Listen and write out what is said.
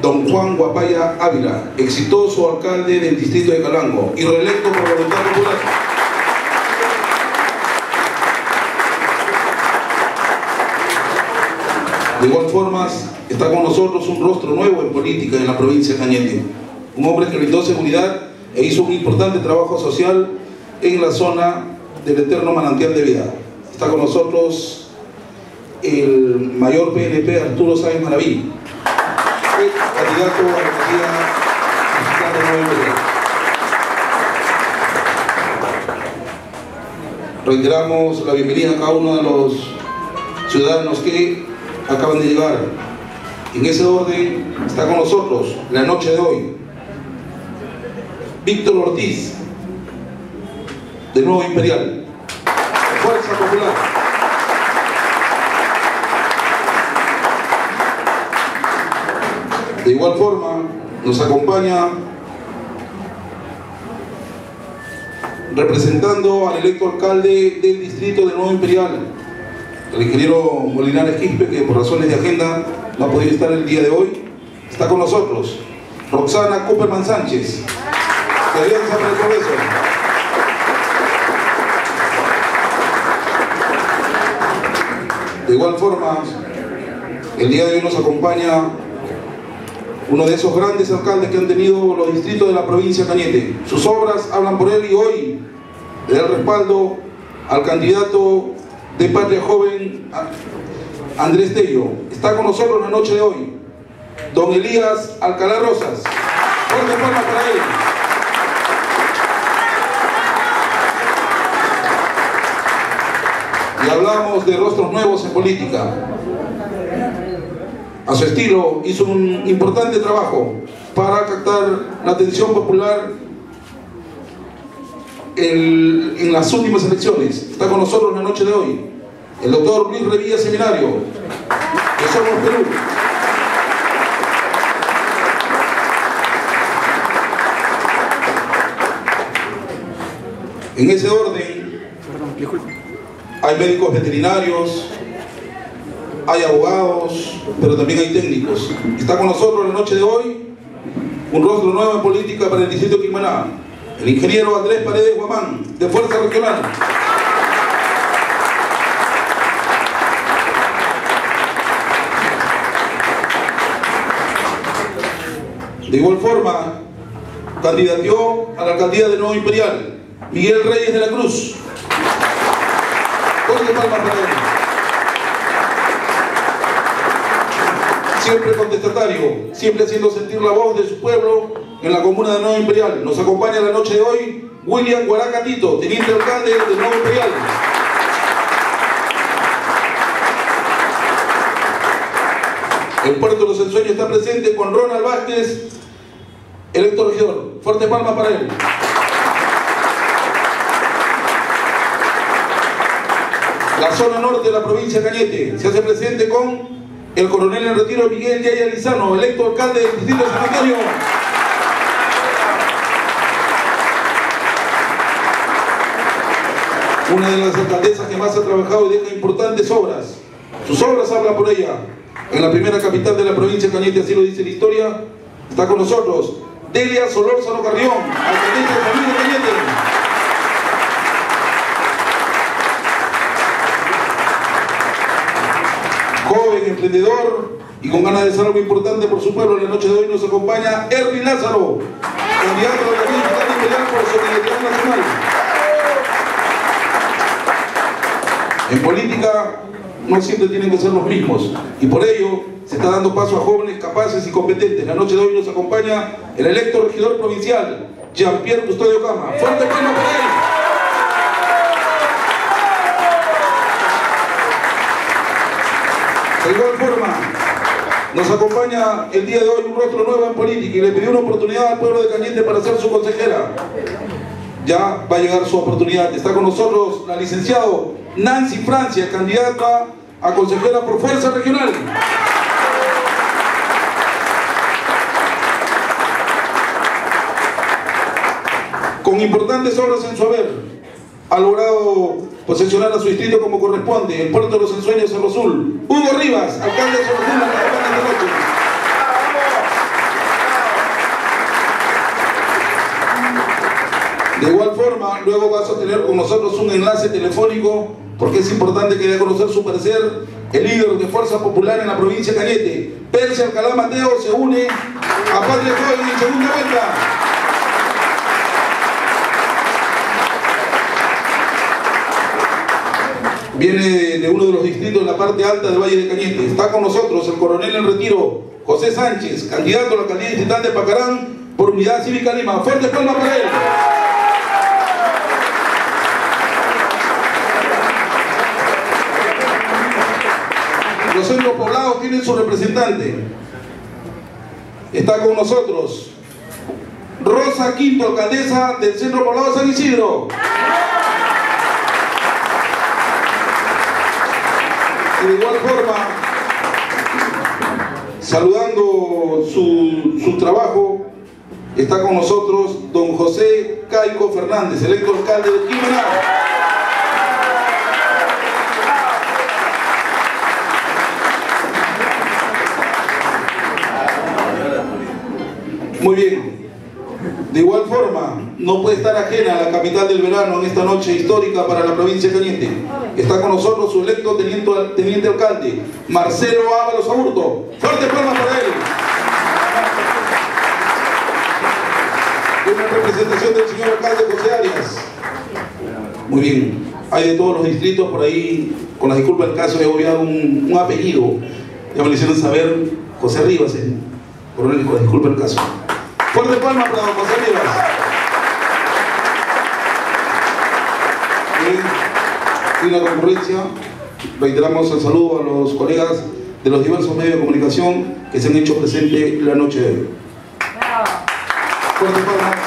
don Juan Guapaya Ávila, exitoso alcalde del distrito de Calango y reelecto por voluntad popular. De igual forma, está con nosotros un rostro nuevo en política en la provincia de Cañete, un hombre que brindó seguridad e hizo un importante trabajo social en la zona del eterno manantial de vida. Está con nosotros el mayor PNP Arturo Sáenz Maraví, candidato a la Nueva Reiteramos la bienvenida a cada uno de los ciudadanos que acaban de llegar. En ese orden está con nosotros la noche de hoy Víctor Ortiz, de Nuevo Imperial, Fuerza Popular. De igual forma, nos acompaña representando al electo alcalde del distrito de Nuevo Imperial, el ingeniero Molinares Quispe, que por razones de agenda no ha podido estar el día de hoy, está con nosotros. Roxana Cooperman Sánchez, de Alianza el Progreso. De igual forma, el día de hoy nos acompaña uno de esos grandes alcaldes que han tenido los distritos de la provincia de Cañete. Sus obras hablan por él y hoy le da el respaldo al candidato de Patria Joven, Andrés Tello. Está con nosotros la noche de hoy, don Elías Alcalá Rosas. Fuerte palmas para él. Y hablamos de rostros nuevos en política. A su estilo hizo un importante trabajo para captar la atención popular en las últimas elecciones. Está con nosotros la noche de hoy el doctor Luis Revilla Seminario, de Somos Perú. En ese orden, hay médicos veterinarios, hay abogados, pero también hay técnicos. Está con nosotros la noche de hoy un rostro nuevo en política para el distrito de Quimaná, el ingeniero Andrés Paredes Guamán, de Fuerza Regional. De igual forma, candidateó a la alcaldía de Nuevo Imperial, Miguel Reyes de la Cruz. Fuerte palmas para él. Siempre contestatario, siempre haciendo sentir la voz de su pueblo en la comuna de Nuevo Imperial. Nos acompaña la noche de hoy William Guaracatito, teniente alcalde de Nuevo Imperial. El puerto de los ensueños está presente con Ronald Vázquez, electo regidor. Fuerte palma para él. La zona norte de la provincia de Cañete se hace presente con el coronel en retiro Miguel Yaya Lizano, electo alcalde del distrito de San Antonio. Una de las alcaldesas que más ha trabajado y deja importantes obras. Sus obras hablan por ella. En la primera capital de la provincia de Cañete, así lo dice la historia, está con nosotros Delia Solórzano Carrión, alcaldesa de Familia Cañete. Joven, emprendedor y con ganas de hacer algo importante por su pueblo, en la noche de hoy nos acompaña Erwin Lázaro, candidato a la Alcaldía Imperial por Solidaridad Nacional. En política no siempre tienen que ser los mismos y por ello se está dando paso a jóvenes capaces y competentes. La noche de hoy nos acompaña el electo regidor provincial, Jean-Pierre Custodio Cama. Fuerte aplauso para él. De igual forma, nos acompaña el día de hoy un rostro nuevo en política y le pidió una oportunidad al pueblo de Cañete para ser su consejera. Ya va a llegar su oportunidad. Está con nosotros la licenciada Nancy Francia, candidata a consejera por Fuerza Regional. Con importantes obras en su haber, ha logrado posesionando su distrito como corresponde, el puerto de los ensueños Cerro Azul. Hugo Rivas, alcalde de Cerro Azul, de De igual forma, luego vas a sostener con nosotros un enlace telefónico porque es importante que dé a conocer su parecer el líder de Fuerza Popular en la provincia de Cañete. Percy Alcalá Mateo se une a Patria Joven en segunda vuelta. Viene de uno de los distritos de la parte alta del Valle de Cañete. Está con nosotros el coronel en retiro, José Sánchez, candidato a la alcaldía distrital de Pacarán por Unidad Cívica Lima. Fuerte palma para él. Los centros poblados tienen su representante. Está con nosotros Rosa Quinto, alcaldesa del Centro Poblado San Isidro. De igual forma, saludando su, su, trabajo, está con nosotros don José Caico Fernández, electo alcalde de Quimena. Muy bien. De igual forma, no puede estar ajena a la capital del verano en esta noche histórica para la provincia de Cañete. Está con nosotros su electo teniente, teniente alcalde, Marcelo Ábalos Aburto. Fuerte palmas para él. Una representación del señor alcalde José Arias. Muy bien. Hay de todos los distritos por ahí, con la disculpa del caso, he obviado un, apellido. Ya me lo hicieron saber, José Rivas, eh. coronel, con la disculpa del caso. Fuerte palma para don José Rivas. Y la concurrencia, reiteramos el saludo a los colegas de los diversos medios de comunicación que se han hecho presente la noche de hoy. Fuerte palmas.